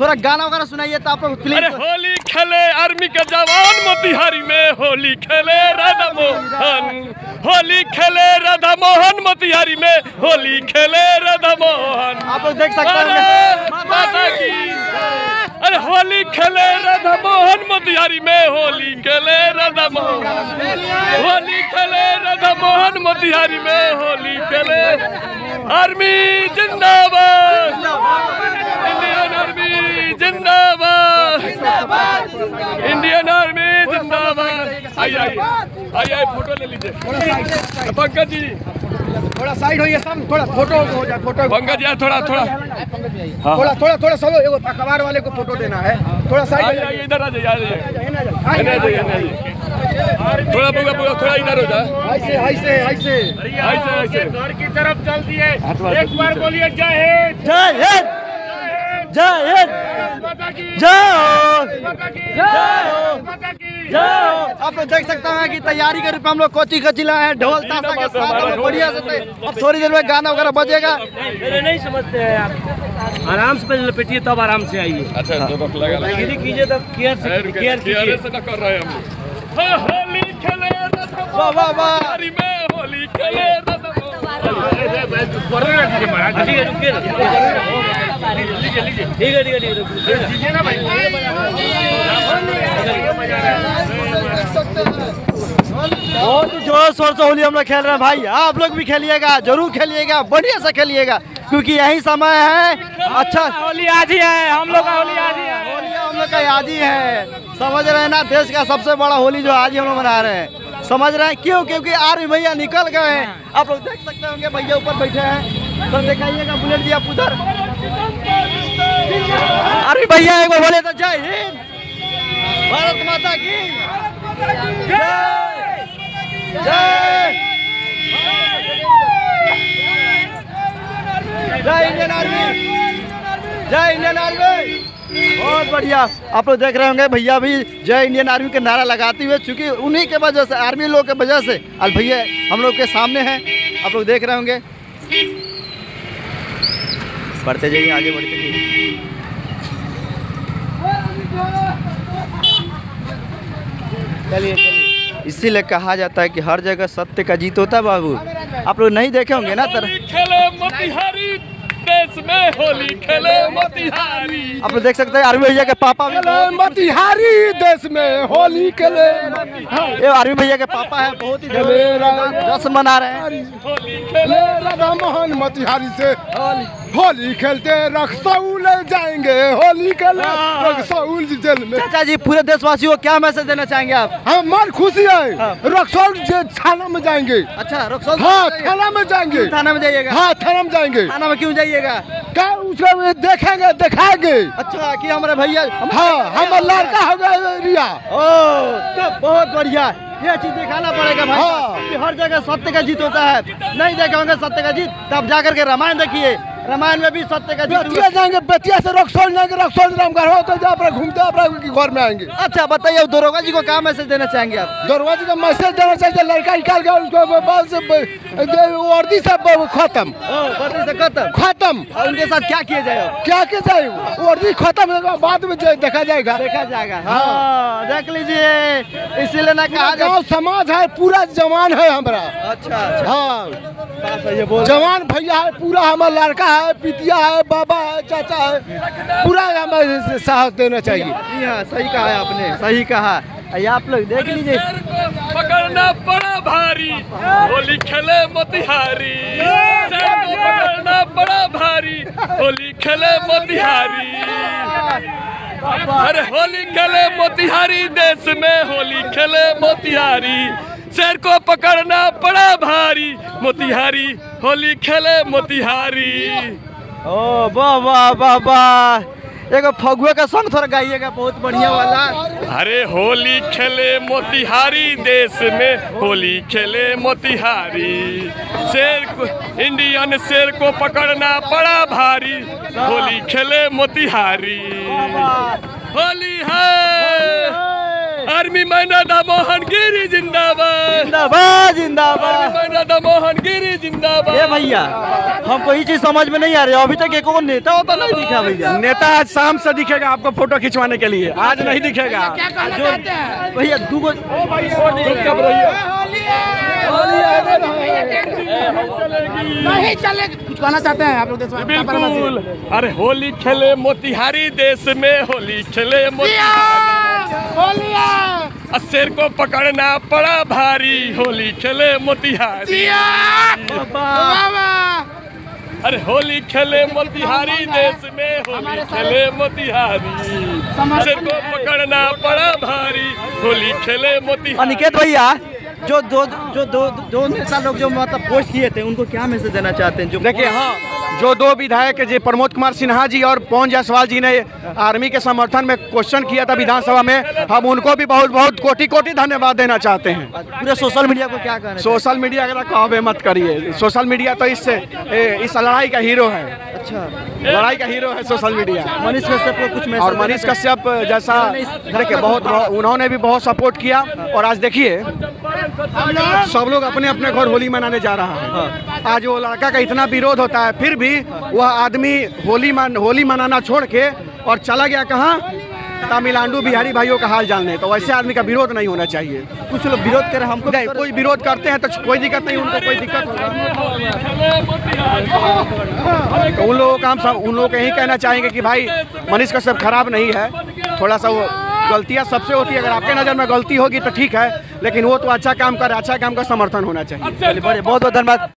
थोड़ा गाना वगैरह सुनाइए तो आप लोग अरे होली खेले आर्मी का जवान मोतिहारी में होली खेले राधा मोहन। होली खेले राधा मोहन मोतिहारी में होली खेले राधा मोहन। आप लोग देख सकते हैं माता की अरे होली खेले राधा मोहन मोतिहारी में होली खेले राधा मोहन। होली खेले राधा मोहन मोतिहारी में होली खेले। आर्मी जिंदाबाद। इंडियन आर्मी जिंदाबाद। आइए आइए आइए आइए, फ़ोटो ले लीजिए। पंकज जी। थोड़ा साइड होइए सब थोड़ा फ़ोटो हो जाए फ़ोटो। पंकज जी थोड़ा थोड़ा। हाँ थोड़ा थोड़ा थोड़ा सब एगो अखबार वाले को फ़ोटो देना है। थोड़ा साइड आइए इधर आ जाइए आ जाइए। इधर आ जाइए इधर आ जाइए। थोड़ा बुगा बुगा थोड़ा इधर हो जाए ऐसे ऐसे ऐसे ऐसे ऐसे घर की तरफ़ चल दिए एक बार बोलिए जय हिंद। जय हिंद। जय हिंद माता की जय हो जय हो आप लोग देख सकते हैं कि तैयारी के रूप में हम लोग कोची कचिला है ढोल ताशा के साथ बढ़िया से अब थोड़ी देर में गाना वगैरह बजेगा मेरे नहीं समझते हैं आप आराम से पहले लपेटिए तब आराम से आइए अच्छा दो दो लगा लगा गिरी कीजिए तब केयर से केयर से कर रहे हम हाँ, होली खेले वाह वाह वाह में होली खेले ठीक है ठीक है ठीक है ठीक है रुकिए बहुत ज़ोर शोर से होली हम लोग खेल रहे हैं भाई। आप लोग भी खेलिएगा, ज़रूर खेलिएगा, बढ़िया से खेलिएगा, क्योंकि यही समय है। अच्छा। होली आज ही है हम लोग का होली आज ही है। होली हम लोग का आज ही है समझ रहे हैं ना, देश का सबसे बड़ा होली जो आज ही हम लोग मना रहे हैं। समझ रहे हैं? क्यों? क्योंकि आर्मी भैया निकल गए हैं। आप लोग देख सकते होंगे, भैया ऊपर बैठे हैं। तो दिखाइएगा, बुलेट आप उधर। आर्मी भैया एक बार बोले तो जय हिंद। भारत माता की। जय। जय जय इंडियन आर्मी। जय इंडियन आर्मी। बहुत बढ़िया। आप लोग देख रहे होंगे भैया भी जय इंडियन आर्मी के नारा लगाते हुए चूँकि उन्हीं के वजह से आर्मी लोग के वजह से। आज भैया हम लोग के सामने हैं। आप लोग देख रहे होंगे। बढ़ते जाइए आगे बढ़ते जाइए। चलिए चलिए। इसीलिए कहा जाता है कि हर जगह सत्य का जीत होता है बाबू। आप लोग नहीं देखे होंगे ना तर खेले मोतिहारी। देश में होली खेले मोतिहारी। आप लोग देख सकते हैं आर्मी भैया के पापा भी मोतिहारी। देश में होली खेले ये आर्मी भैया के पापा है बहुत ही जश्न मना रहे हैं। होली खेले राधा मोहन मोतिहारी से होली। खेलते रक्सौल जाएँगे। होली खेले रक्सौल जेल में। चाचा जी पूरे देशवासियों को क्या मैसेज देना चाहेंगे आप? हमारी खुशी है। रक्सौल थाना में जाएँगे। अच्छा रक्सौल हाँ थाना में जाएँगे। थाना में जाइएगा। हाँ थाना में जाएँगे। थाना में क्यों जाइएगा? क्या उसको देखेंगे दिखाएँगे। अच्छा कि हमारे भैया हाँ हम लड़का हो। गया रिया। ओ तब बहुत बढ़िया। ये चीज़ दिखाना पड़ेगा भाई। हाँ। कि हर जगह सत्य का जीत होता है। नहीं देखे होंगे सत्य का जीत तब जाकर के रामायण देखिए। रामायण में भी सत्य का बेतिया जाएँगे बेतिया से रक्सौल जाएँगे रक्सौल राम घर तो जा अपना घूमते अपना घर में आएँगे। अच्छा बताइए दरोगा जी को क्या मैसेज देना चाहेंगे आप? दरवाजे का मैसेज देना चाहिए लड़का निकाल के उसको बाल से वर्दी से खत्म। वर्दी से खत्म? खत्म। उनके साथ क्या किया जाए क्या क्या चाहिए वर्दी खत्म बाद में देखा जाएगा। देखा जाएगा। हाँ। देख लीजिए इसीलिए ना कहा जाए गाँव समाज है पूरा जवान है हमारा। अच्छा अच्छा। हाँ। है जवान भैया है पूरा हमारा लड़का है। पितिया है बाबा है चाचा है। पूरा हमें साहस देना चाहिए। जी हाँ सही कहा है आपने सही कहा। ये आप लोग देख लीजिए। पकड़ना बड़ा भारी होली खेले मोतिहारी। पकड़ना बड़ा भारी होली खेले मोतिहारी। अरे होली खेले मोतिहारी देश में होली खेले मोतिहारी। शेर को पकड़ना बड़ा भारी। मोतिहारी होली खेले मोतिहारी। ओ वाह वाह वाह वाह। एगो फगुआ का सॉन्ग थोड़ा गाइएगा बहुत बढ़िया वाला। अरे होली खेले मोतिहारी देश में होली खेले मोतिहारी। शेर को इंडियन शेर को पकड़ना बड़ा भारी। होली खेले मोतिहारी। होली है। आर्मी मैन राधा मोहन गिरी जिंदाबाद। जिंदाबाद जिंदाबाद। मोहन गिरी जिंदाबाद। ये भैया हमको ये चीज़ समझ में नहीं आ रही अभी तक एक और नेता होता नहीं दिखा भैया। नेता आज शाम से दिखेगा आपको फ़ोटो खिंचवाने के लिए आज नहीं दिखेगा। भैया दू गो नहीं चले कुछ कहना चाहते हैं आप लोग देश बिल्कुल। अरे होली खेले मोतिहारी देश में होली खेले मोतिहारी। और शेर को पकड़ना पड़ा भारी। होली खेले मोतिहारी। अरे होली खेले मोतिहारी देश में होली खेले मोतिहारी। शेर को पकड़ना पड़ा भारी। होली खेले मोतिहारी। अनिकेत भैया जो दो जो दो दो नेता लोग जो मतलब पोस्ट किए थे उनको क्या मैसेज देना चाहते हैं? जो देखिए हाँ जो दो विधायक जी प्रमोद कुमार सिन्हा जी और पवन जायसवाल जी ने आर्मी के समर्थन में क्वेश्चन किया था विधानसभा में। हम उनको भी बहुत बहुत कोटि कोटि धन्यवाद देना चाहते हैं। पूरे सोशल मीडिया को क्या कहना सोशल मीडिया का कहवे मत करिए। सोशल मीडिया तो इससे इस लड़ाई का हीरो है। अच्छा। लड़ाई का हीरो है सोशल मीडिया मनीष कश्यप को कुछ और मनीष कश्यप जैसा देखिए बहुत उन्होंने भी बहुत सपोर्ट किया। और आज देखिए सब लोग अपने अपने घर होली मनाने जा रहा है। आज वो लड़का का इतना विरोध होता है फिर भी वह आदमी होली मन होली मनाना छोड़ के और चला गया कहाँ? तमिलनाडु बिहारी भाइयों का हाल जानने। तो वैसे आदमी का विरोध नहीं होना चाहिए। कुछ लोग विरोध कर हमको नहीं कोई विरोध करते हैं तो कोई दिक्कत नहीं उनको कोई दिक्कत होगा। तो उन लोगों का हम सब उन लोगों को यही कहना चाहेंगे कि भाई मनीष का सब खराब नहीं है। थोड़ा सा वो गलतियाँ सबसे होती है। अगर आपके नज़र में गलती होगी तो ठीक है, लेकिन वो तो अच्छा काम कर अच्छा काम का समर्थन होना चाहिए। बहुत बहुत धन्यवाद।